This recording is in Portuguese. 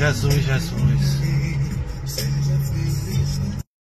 Jesus, Jesus.